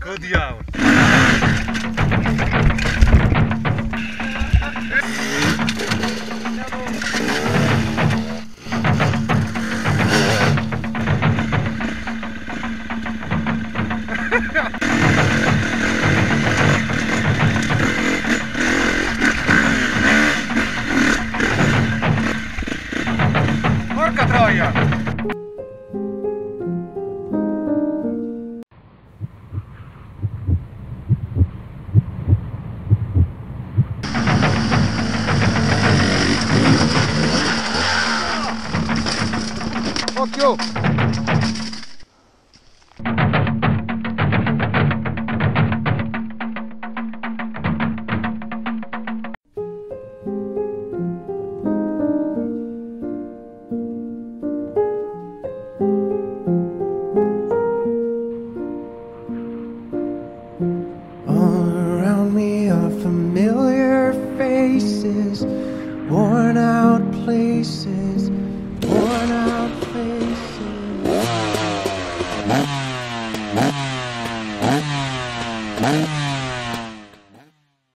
Code Yard. Maia. Aqui, ó. places, worn out places, worn out places.